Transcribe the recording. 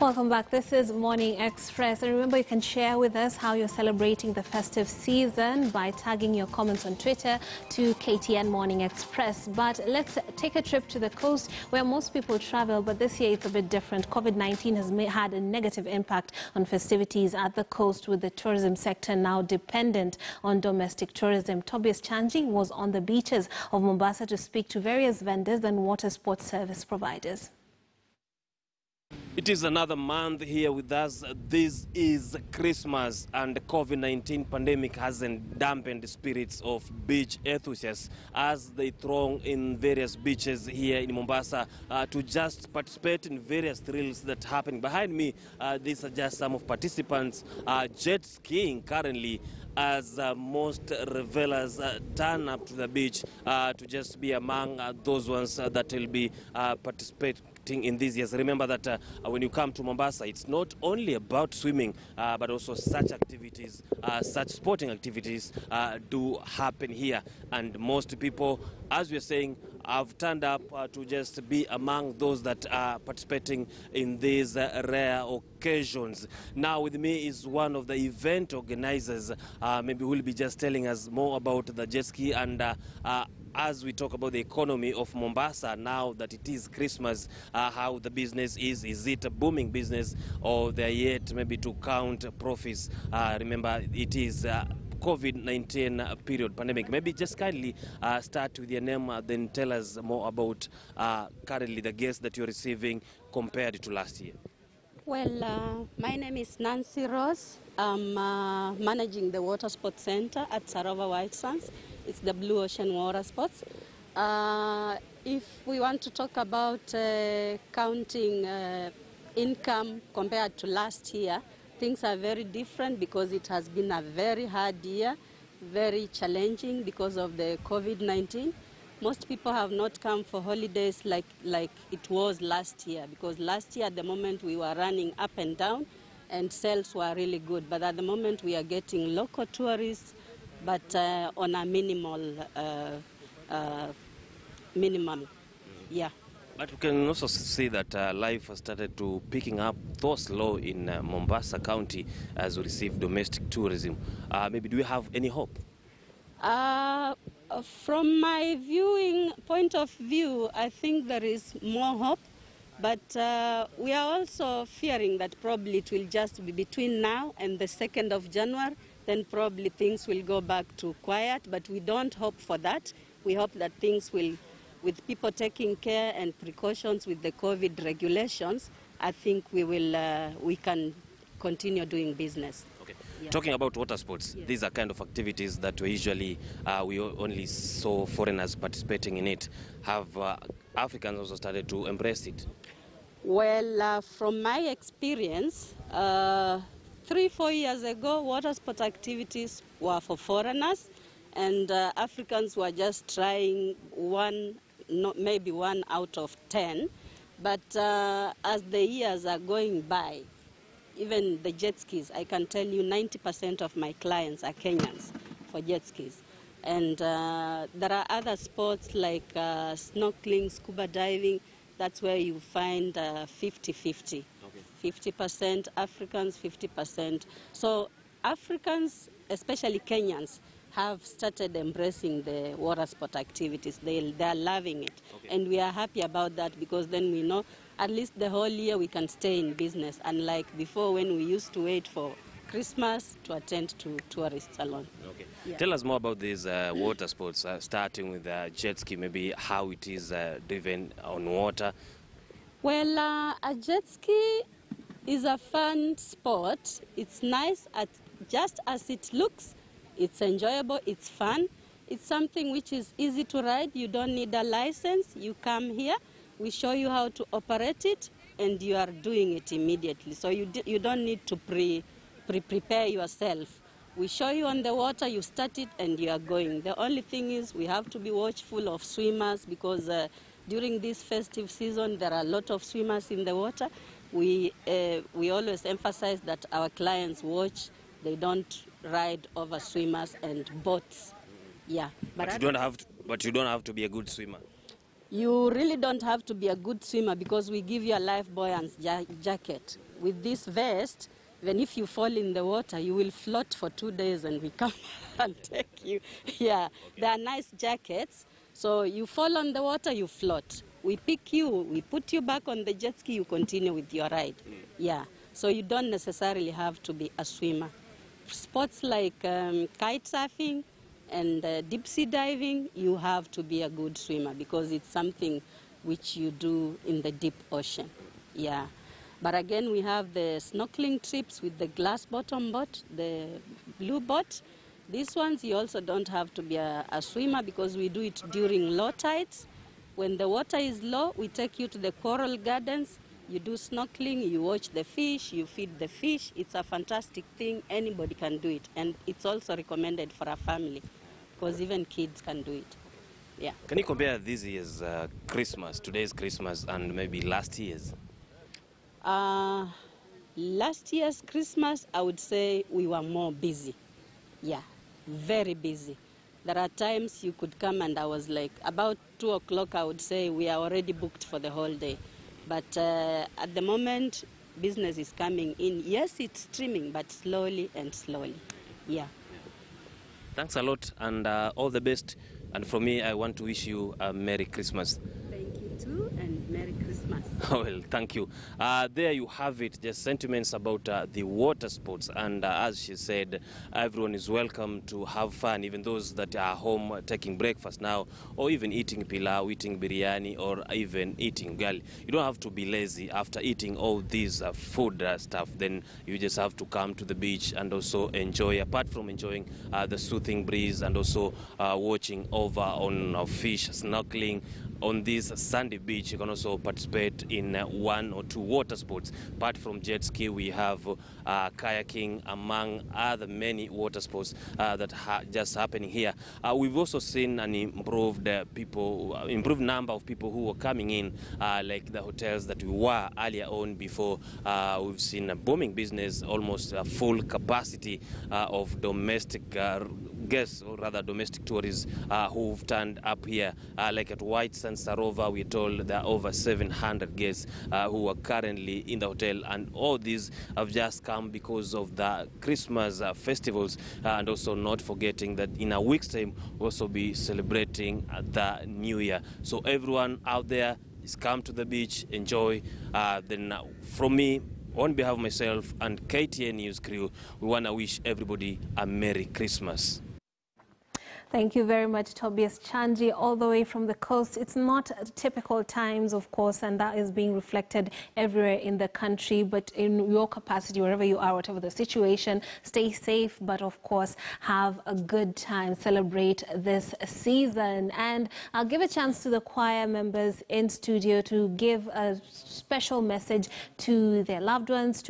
Welcome back. This is Morning Express. And remember, you can share with us how you're celebrating the festive season by tagging your comments on Twitter to KTN Morning Express. But let's take a trip to the coast where most people travel, but this year it's a bit different. COVID-19 has ma- had a negative impact on festivities at the coast with the tourism sector now dependent on domestic tourism. Tobias Chanji was on the beaches of Mombasa to speak to various vendors and water sports service providers. It is another month here with us. This is Christmas and the COVID-19 pandemic hasn't dampened the spirits of beach enthusiasts as they throng in various beaches here in Mombasa uh, to just participate in various thrills that happen. Behind me, uh, these are just some of participants uh, jet skiing currently as uh, most revelers uh, turn up to the beach uh, to just be among uh, those ones uh, that will be uh, in these years. Remember that uh, when you come to Mombasa, it's not only about swimming, uh, but also such activities, uh, such sporting activities uh, do happen here. And most people, as we're saying, have turned up uh, to just be among those that are participating in these uh, rare occasions. Now, with me is one of the event organizers. Maybe will be just telling us more about the jet ski and as we talk about the economy of Mombasa now that it is Christmas, uh, how the business is. Is it a booming business or they're yet maybe to count profits? Uh, remember, it is. Uh, COVID-19 period pandemic. Maybe just kindly uh, start with your name, uh, then tell us more about uh, currently the guests that you're receiving compared to last year. Well, my name is Nancy Ross. I'm managing the Water Sports Center at Sarova White Sands. It's the Blue Ocean Water Sports. Uh, if we want to talk about uh, counting uh, income compared to last year, things are very different because it has been a very hard year, very challenging because of the COVID-19 most people have not come for holidays like, like it was last year because last year at the moment we were running up and down and sales were really good but at the moment we are getting local tourists but uh, on a minimal uh, uh, minimum yeah But we can also see that uh, life has started to picking up though slow in uh, Mombasa County as we receive domestic tourism. Uh, maybe do you have any hope? Uh, from my viewing point of view, I think there is more hope, but uh, we are also fearing that probably it will just be between now and the 2nd of January, then probably things will go back to quiet, but we don't hope for that. We hope that things will, with people taking care and precautions with the COVID regulations, I think we will, uh, we can continue doing business. Okay. Yeah. Talking about water sports, Yes. these are kind of activities that we usually uh, we only saw foreigners participating in it. Have uh, Africans also started to embrace it? Well, uh, from my experience, uh, three, four years ago, water sport activities were for foreigners, and uh, Africans were just trying one, not maybe one out of ten. But uh, as the years are going by, even the jet skis, I can tell you 90% of my clients are Kenyans for jet skis. And uh, there are other sports like uh, snorkeling, scuba diving. That's where you find 50 50. 50% Africans, 50%. So Africans, especially Kenyans, have started embracing the water sport activities. They, they are loving it. Okay. And we are happy about that because then we know at least the whole year we can stay in business, unlike before when we used to wait for Christmas to attend to tourists alone. Okay. Yeah. Tell us more about these uh, water sports, uh, starting with uh, jet ski, maybe how it is uh, driven on water. Well, uh, a jet ski is a fun sport. It's nice at just as it looks. It's enjoyable. It's fun. It's something which is easy to ride. You don't need a license. You come here. We show you how to operate it, and you are doing it immediately. So you you don't need to pre, pre prepare yourself. We show you on the water, you start it, and you are going. The only thing is we have to be watchful of swimmers because uh, during this festive season there are a lot of swimmers in the water. We uh, we always emphasize that our clients watch; they don't ride over swimmers and boats. Yeah, But, you don't have to, but you don't have to be a good swimmer. you really don't have to be a good swimmer because we give you a life buoyance ja- jacket. with this vest, even if you fall in the water, you will float for two days and we come and take you. Yeah, they are nice jackets. So you fall on the water, you float. We pick you, we put you back on the jet ski, you continue with your ride. Yeah, so you don't necessarily have to be a swimmer. Sports like um, kite surfing and uh, deep sea diving, you have to be a good swimmer because it's something which you do in the deep ocean. Yeah. But again, we have the snorkeling trips with the glass bottom boat, the blue boat. These ones, you also don't have to be a, a swimmer because we do it during low tides. When the water is low, we take you to the coral gardens. You do snorkeling, you watch the fish, you feed the fish. It's a fantastic thing. Anybody can do it. And it's also recommended for a family because even kids can do it. Yeah. Can you compare this year's uh, Christmas, today's Christmas, and maybe last year's? Uh, last year's Christmas, I would say we were more busy. Yeah, very busy. There are times you could come and I was like, about 2 o'clock, I would say we are already booked for the whole day. But uh, at the moment, business is coming in. Yes, it's streaming, but slowly and slowly. Yeah. Thanks a lot and uh, all the best. And from me, I want to wish you a Merry Christmas. Merry Christmas. well, thank you. Uh, there you have it, just sentiments about uh, the water sports. And uh, as she said, everyone is welcome to have fun, even those that are home taking breakfast now, or even eating pilau, eating biryani, or even eating gali. You don't have to be lazy after eating all these uh, food uh, stuff. Then you just have to come to the beach and also enjoy, apart from enjoying uh, the soothing breeze and also watching over on fish, snorkeling, on this sandy beach. You can also participate in uh, one or two water sports. Apart from jet ski, we have uh, kayaking, among other many water sports uh, that ha just happening here. Uh, we've also seen an improved uh, people, uh, improved number of people who were coming in, like the hotels that we were earlier on before. We've seen a booming business, almost a full capacity of domestic guests, or rather domestic tourists, who've turned up here. Like at White Sand Sarova, we're told there are over 700 guests uh, who are currently in the hotel, and all these have just come because of the Christmas uh, festivals, uh, and also not forgetting that in a week's time we'll also be celebrating uh, the New Year. So everyone out there is come to the beach, enjoy. Uh, then uh, from me, on behalf of myself and KTN News crew, we want to wish everybody a Merry Christmas. Thank you very much, Tobias Chanji, all the way from the coast. It's not typical times, of course, and that is being reflected everywhere in the country. But in your capacity, wherever you are, whatever the situation, stay safe, but of course, have a good time. Celebrate this season. And I'll give a chance to the choir members in studio to give a special message to their loved ones, to